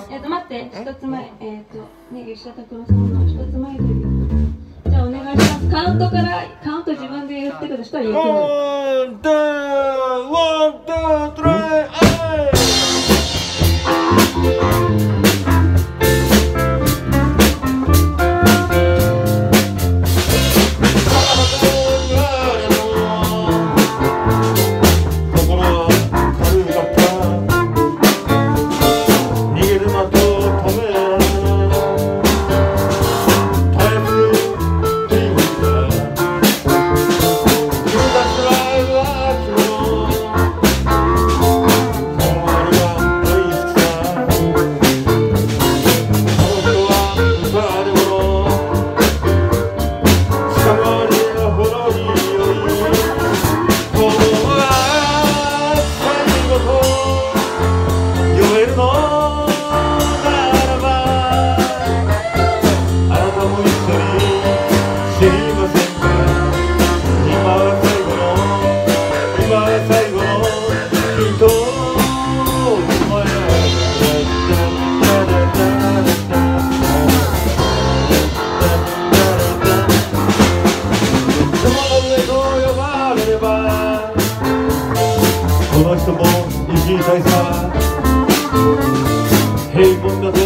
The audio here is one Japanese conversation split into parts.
ます。えっ、ー、と待って。一つ前。えっ、ー、とね吉田拓郎さんの一つ前というじゃあお願いします。カウントからカウント自分で言ってくるださい。I thought Hey, wonderful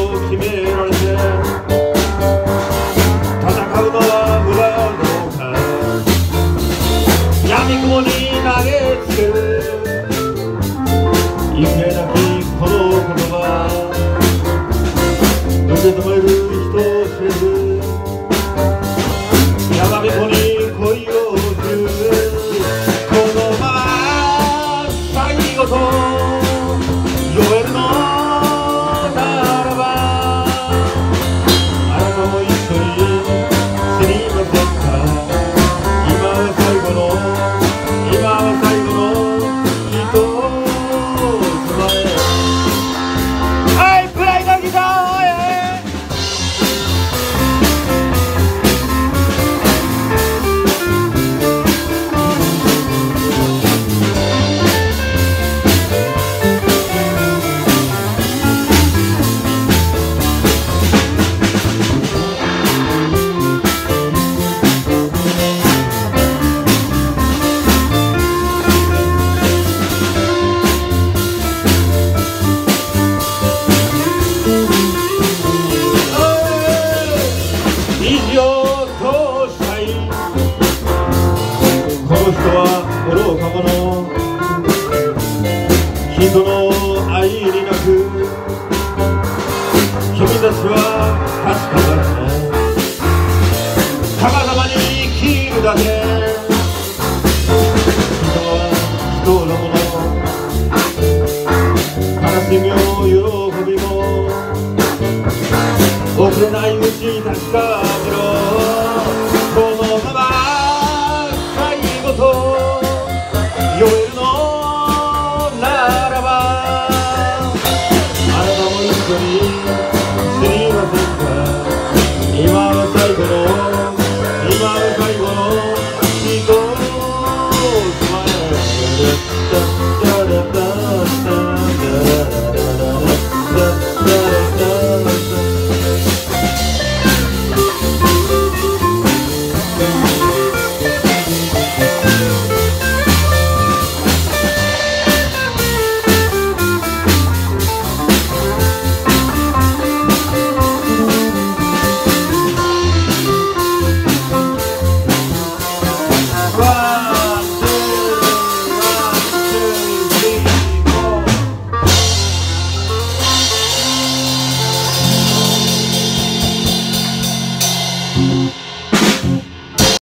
だけ人は人のもの悲しみも喜びも。遅れないうちに確か